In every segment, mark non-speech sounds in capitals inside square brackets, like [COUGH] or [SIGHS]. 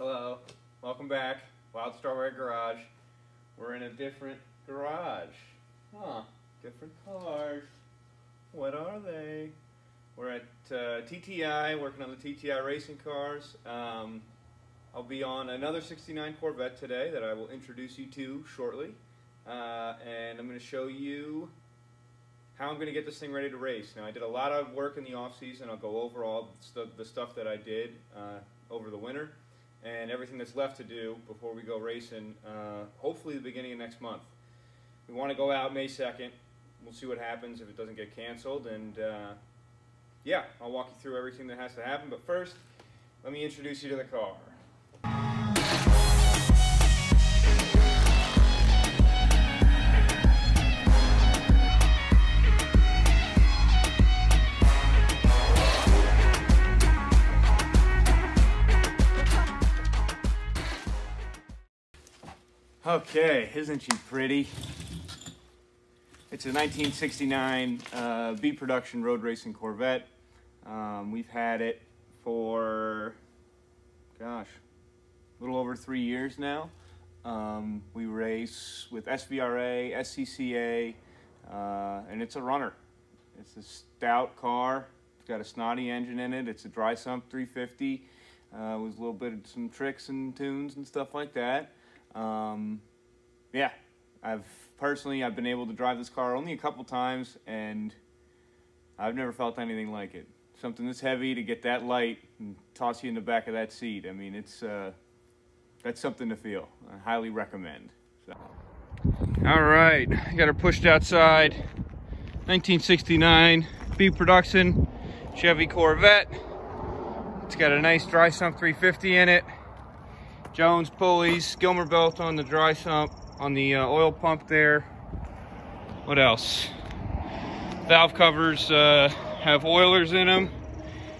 Hello, welcome back. Wild Strawberry Garage. We're in a different garage. Huh, different cars. What are they? We're at uh, TTI, working on the TTI racing cars. Um, I'll be on another 69 Corvette today that I will introduce you to shortly. Uh, and I'm going to show you how I'm going to get this thing ready to race. Now, I did a lot of work in the off season. I'll go over all the, stu- the stuff that I did uh, over the winter and everything that's left to do before we go racing, uh, hopefully the beginning of next month. We want to go out May 2nd. We'll see what happens if it doesn't get canceled. And uh, yeah, I'll walk you through everything that has to happen. But first, let me introduce you to the car. Okay, isn't she pretty? It's a 1969 uh, B production road racing Corvette. Um, we've had it for, gosh, a little over three years now. Um, we race with SVRA, SCCA, uh, and it's a runner. It's a stout car. It's got a snotty engine in it. It's a dry sump 350 uh, with a little bit of some tricks and tunes and stuff like that. Um, yeah, I've personally I've been able to drive this car only a couple times, and I've never felt anything like it. Something this heavy to get that light and toss you in the back of that seat. I mean, it's uh, that's something to feel. I highly recommend. So. All right, got her pushed outside. 1969 B production Chevy Corvette. It's got a nice dry sump 350 in it. Jones pulleys, Gilmer belt on the dry sump, on the uh, oil pump there. What else? Valve covers uh, have oilers in them.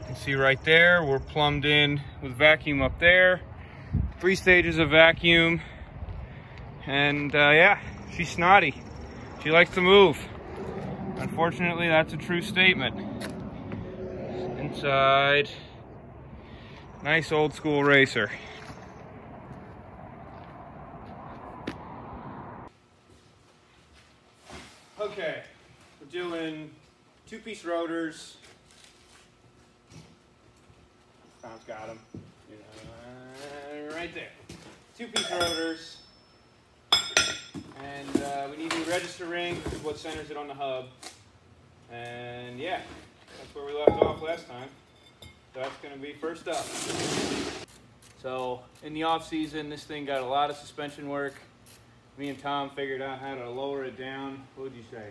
You can see right there, we're plumbed in with vacuum up there. Three stages of vacuum. And uh, yeah, she's snotty. She likes to move. Unfortunately, that's a true statement. Inside, nice old school racer. Okay, we're doing two-piece rotors. Tom's got them. Uh, right there. Two-piece rotors. And uh, we need a register ring, which is what centers it on the hub. And yeah, that's where we left off last time. So that's going to be first up. So in the off season, this thing got a lot of suspension work me and Tom figured out how to lower it down. What would you say?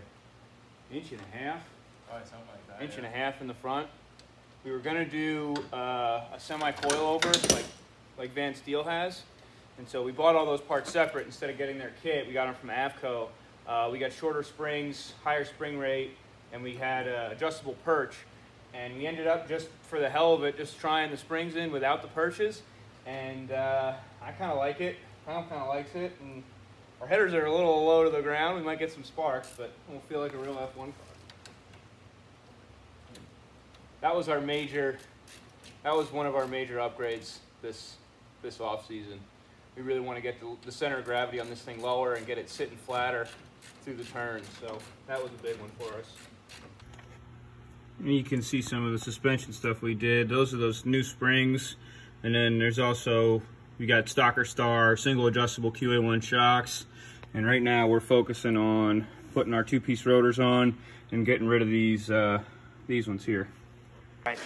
Inch and a half? Oh, something like that. Inch yeah. and a half in the front. We were gonna do uh, a semi coilover like like Van Steel has, and so we bought all those parts separate instead of getting their kit. We got them from AFCO. Uh, we got shorter springs, higher spring rate, and we had uh, adjustable perch. And we ended up just for the hell of it, just trying the springs in without the perches. And uh, I kind of like it. Tom kind of likes it, and our headers are a little low to the ground. We might get some sparks, but it won't feel like a real F1 car. That was our major, that was one of our major upgrades this, this off season. We really want to get the, the center of gravity on this thing lower and get it sitting flatter through the turns. So that was a big one for us. You can see some of the suspension stuff we did. Those are those new springs. And then there's also, we got Stocker Star, single adjustable QA1 shocks. And right now we're focusing on putting our two-piece rotors on and getting rid of these, uh, these ones here.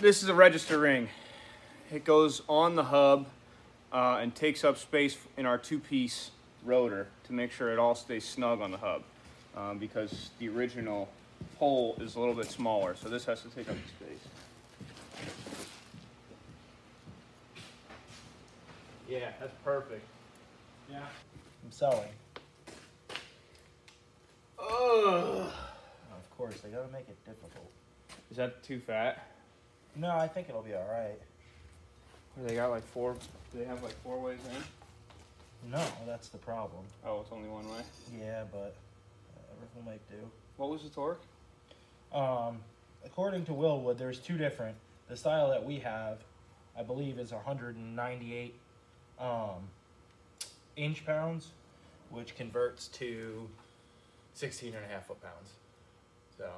This is a register ring. It goes on the hub uh, and takes up space in our two-piece rotor to make sure it all stays snug on the hub um, because the original hole is a little bit smaller, so this has to take up the space. Yeah, that's perfect. Yeah. I'm selling. Ugh. Of course, they gotta make it difficult. Is that too fat? No, I think it'll be alright. Or they got like four, do they have like four ways in? No, that's the problem. Oh, it's only one way. Yeah, but uh, everything might do. What was the torque? Um, according to Wilwood, there's two different. The style that we have, I believe, is 198 um, inch pounds, which converts to 16 and a half foot pounds. So,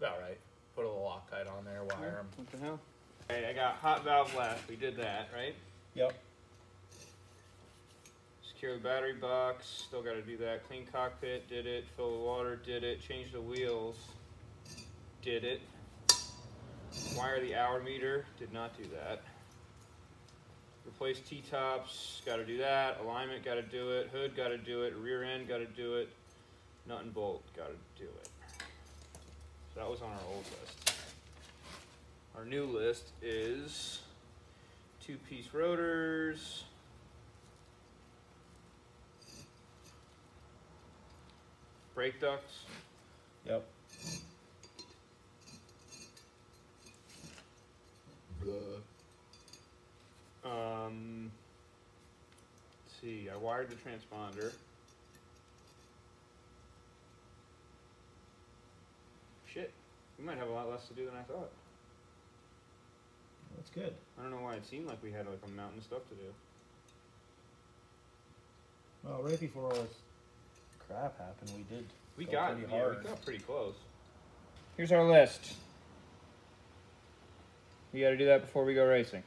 about right. Put a little Loctite on there, wire them. What the hell? Hey, I got hot valve left. We did that, right? Yep. Secure the battery box. Still got to do that. Clean cockpit. Did it. Fill the water. Did it. Change the wheels. Did it. Wire the hour meter. Did not do that. Replace T-tops. Got to do that. Alignment. Got to do it. Hood. Got to do it. Rear end. Got to do it. Nut and bolt. Got to do it. So that was on our old list. Our new list is two-piece rotors. brake ducts, Yep. Um, let's see, I wired the transponder. Shit, we might have a lot less to do than I thought. That's good. I don't know why it seemed like we had like a mountain of stuff to do. Well, right before all this crap happened, we did. We go got, pretty yeah, hard. we got pretty close. Here's our list. You got to do that before we go racing.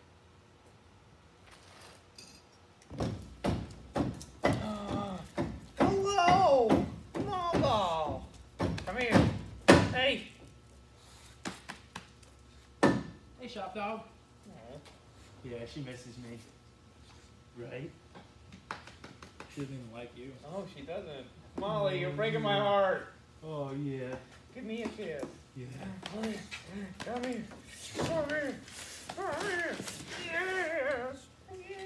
Hello, Molo. Come here. Hey. Hey, shop dog. Yeah, she misses me. Right? She doesn't even like you. Oh, she doesn't. Molly, you're breaking my heart. Oh yeah. Give me a kiss. Yeah. Come here. Come here. Come here. Come here. Yes. Yes.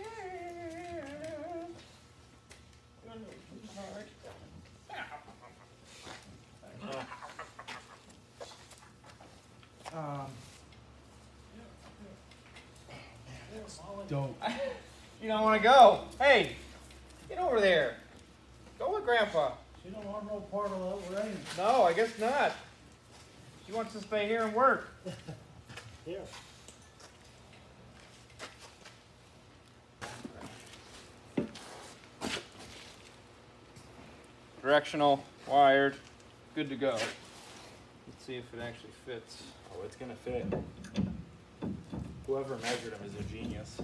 Um. Dope. [LAUGHS] You don't want to go. Hey, get over there. Go with Grandpa. She don't want no part of that rain. No, I guess not. She wants to stay here and work. [LAUGHS] Yeah. Directional, wired, good to go. Let's see if it actually fits. Oh, it's gonna fit. Whoever measured him is a genius.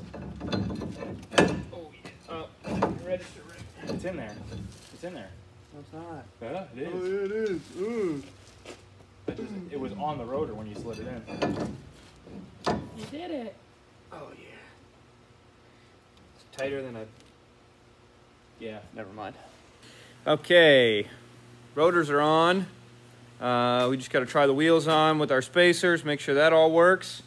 Oh, yeah. Oh, register ring. It's in there. It's in there. No, it's not. Yeah, it is. Oh, it is. Ooh. It, just, it was on the rotor when you slid it in. You did it. Oh, yeah. It's tighter than a Yeah. Never mind. Okay, rotors are on. Uh, we just got to try the wheels on with our spacers, make sure that all works.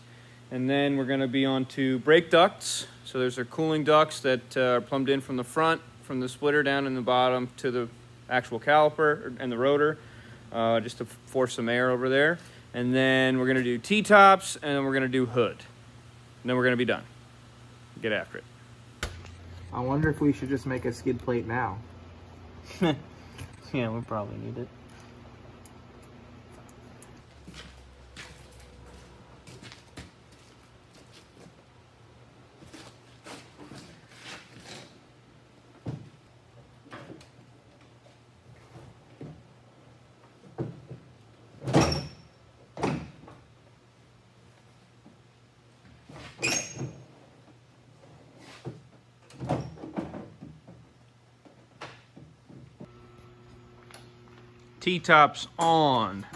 And then we're going to be on to brake ducts. So there's our cooling ducts that uh, are plumbed in from the front, from the splitter down in the bottom to the actual caliper and the rotor, uh, just to force some air over there. And then we're going to do T-tops, and then we're going to do hood. And then we're going to be done. Get after it. I wonder if we should just make a skid plate now. [LAUGHS] yeah, we probably need it. T-tops on.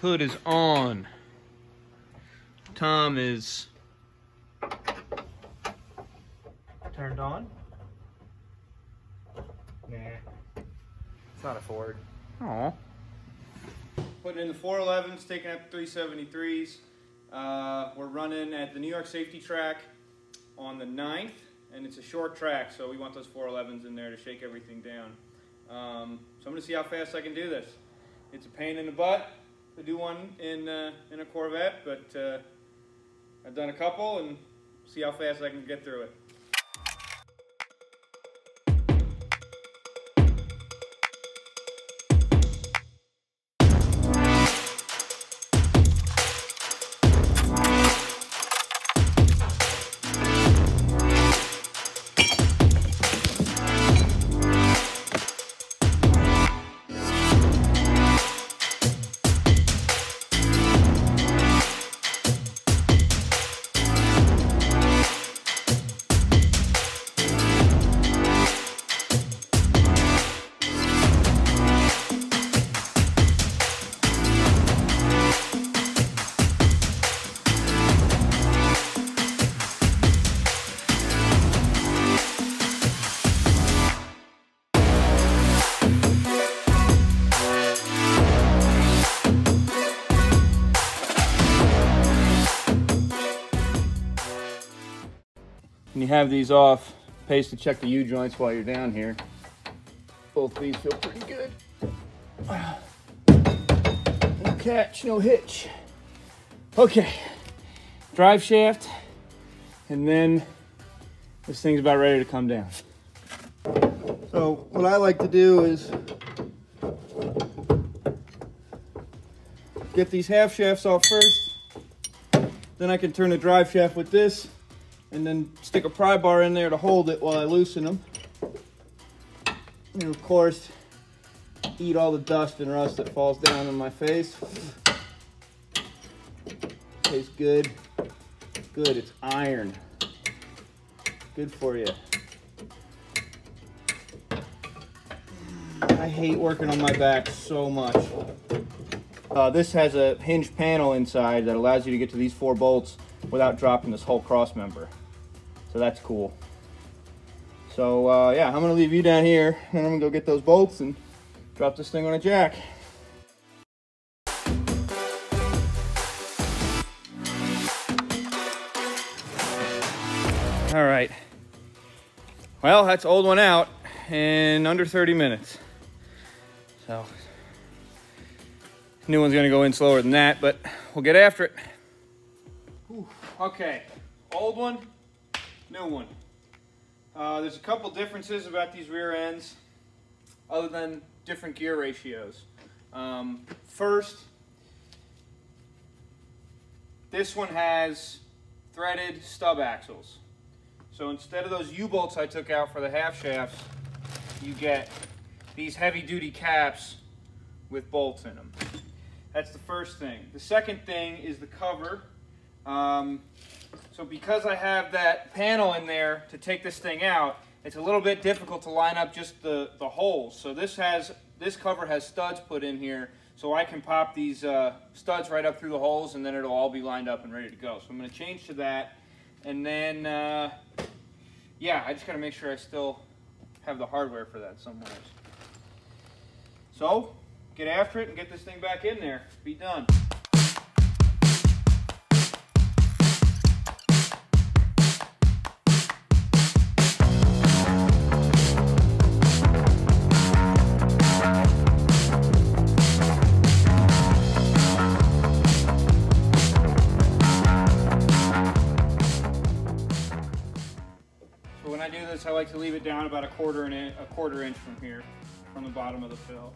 Hood is on. Tom is Turned on? Nah. It's not a Ford. Oh. Putting in the 411s, taking out the 373s. Uh, we're running at the New York Safety Track on the 9th, and it's a short track, so we want those 411s in there to shake everything down. Um, so I'm to see how fast I can do this. It's a pain in the butt to do one in uh, in a Corvette, but uh, I've done a couple, and see how fast I can get through it. Have these off, pays to check the U-joints while you're down here. Both these feel pretty good. [SIGHS] No catch, no hitch. Okay, drive shaft, and then this thing's about ready to come down. So what I like to do is get these half shafts off first. Then I can turn the drive shaft with this and then stick a pry bar in there to hold it while I loosen them. And of course, eat all the dust and rust that falls down on my face. Tastes good. Good, it's iron. Good for you. I hate working on my back so much. Uh, this has a hinge panel inside that allows you to get to these four bolts without dropping this whole cross member. So that's cool. So uh, yeah, I'm gonna leave you down here and I'm gonna go get those bolts and drop this thing on a jack. All right. Well, that's old one out in under 30 minutes. So new one's gonna go in slower than that, but we'll get after it. Okay, old one, new one. Uh, there's a couple differences about these rear ends other than different gear ratios. Um, first, this one has threaded stub axles. So instead of those U-bolts I took out for the half shafts, you get these heavy duty caps with bolts in them. That's the first thing. The second thing is the cover. Um, so because I have that panel in there to take this thing out, it's a little bit difficult to line up just the, the holes. So this has this cover has studs put in here so I can pop these uh, studs right up through the holes and then it'll all be lined up and ready to go. So I'm going to change to that. And then, uh, yeah, I just got to make sure I still have the hardware for that somewhere. So, get after it and get this thing back in there. Be done. Do this, I like to leave it down about a quarter in a quarter inch from here, from the bottom of the fill.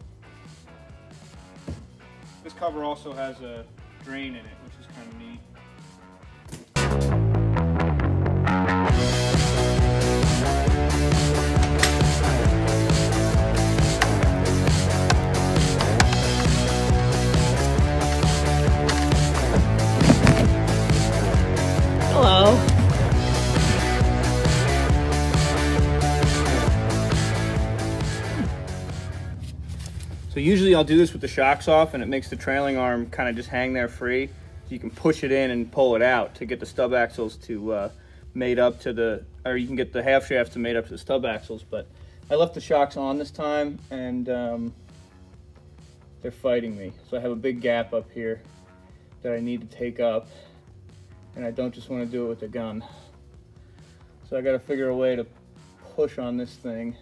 This cover also has a drain in it, usually I'll do this with the shocks off and it makes the trailing arm kind of just hang there free. So you can push it in and pull it out to get the stub axles to uh, made up to the, or you can get the half shafts to made up to the stub axles. But I left the shocks on this time and um, they're fighting me. So I have a big gap up here that I need to take up and I don't just want to do it with a gun. So I got to figure a way to push on this thing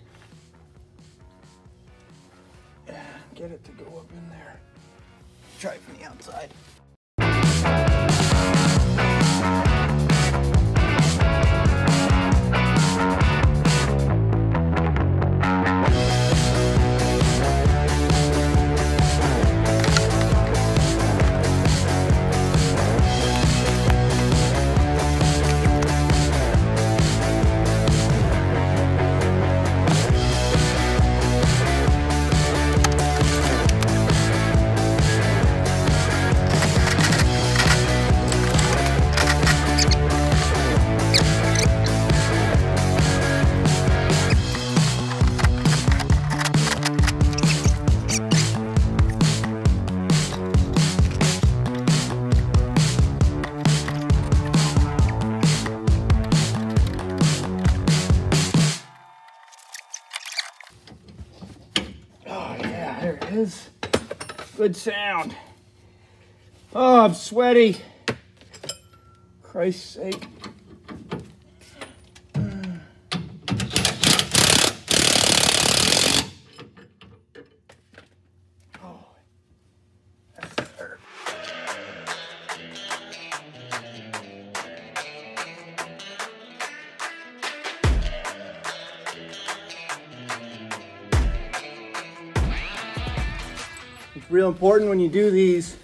get it to go up in there. It from the outside. Good sound. Oh, I'm sweaty. Christ's sake. Real important when you do these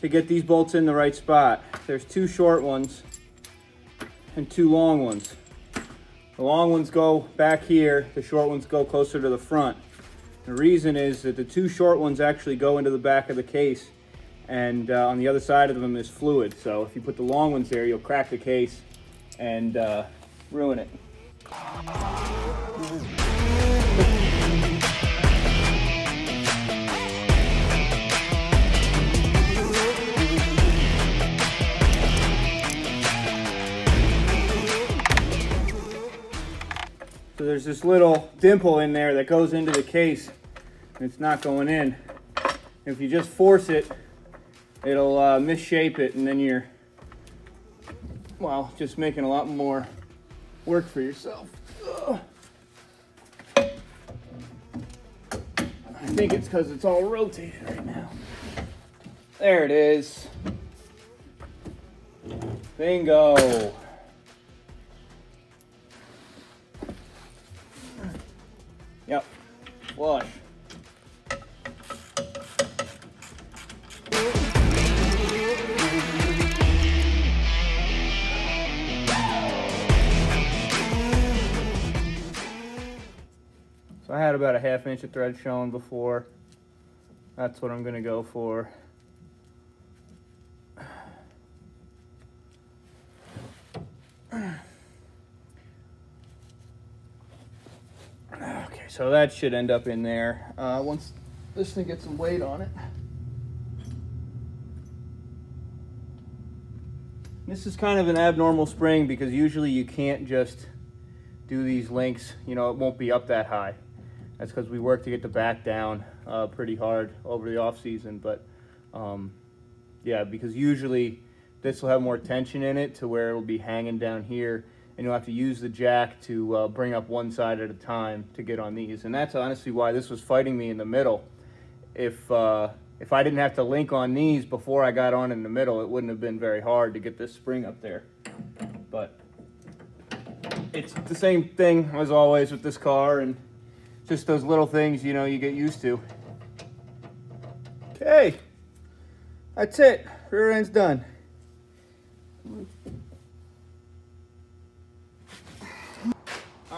to get these bolts in the right spot. There's two short ones and two long ones. The long ones go back here, the short ones go closer to the front. The reason is that the two short ones actually go into the back of the case and uh, on the other side of them is fluid. So if you put the long ones there, you'll crack the case and uh, ruin it. There's this little dimple in there that goes into the case and it's not going in. If you just force it, it'll uh, misshape it and then you're, well, just making a lot more work for yourself. Ugh. I think it's because it's all rotated right now. There it is. Bingo. Flush. So I had about a half inch of thread shown before. That's what I'm gonna go for. Okay, so that should end up in there. Uh, once this thing gets some weight on it. This is kind of an abnormal spring because usually you can't just do these links, you know, it won't be up that high. That's because we work to get the back down uh, pretty hard over the off season. But um, yeah, because usually this will have more tension in it to where it'll be hanging down here and you'll have to use the jack to uh, bring up one side at a time to get on these. And that's honestly why this was fighting me in the middle. If, uh, if I didn't have to link on these before I got on in the middle, it wouldn't have been very hard to get this spring up there. But it's the same thing as always with this car and just those little things, you know, you get used to. Okay, that's it. Rear end's done.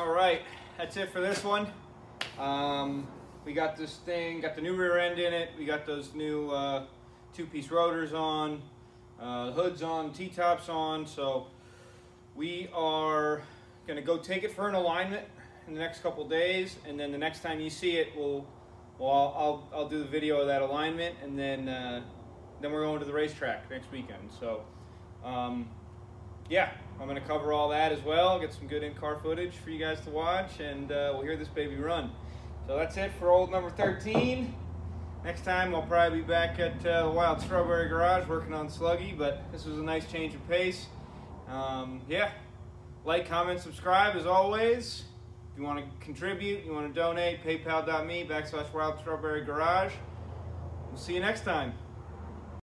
All right, that's it for this one. Um, we got this thing, got the new rear end in it. We got those new uh, two-piece rotors on, uh, hoods on, T-tops on. So we are gonna go take it for an alignment in the next couple days, and then the next time you see it, we'll, well, I'll, I'll, do the video of that alignment, and then uh, then we're going to the racetrack next weekend. So, um, yeah, I'm gonna cover all that as well. Get some good in-car footage for you guys to watch, and uh, we'll hear this baby run. So that's it for old number 13. Next time I'll probably be back at uh, the Wild Strawberry Garage working on Sluggie, but this was a nice change of pace. Um, yeah, like, comment, subscribe as always. If you want to contribute, you want to donate, paypal.me backslash Wild Strawberry Garage. We'll see you next time.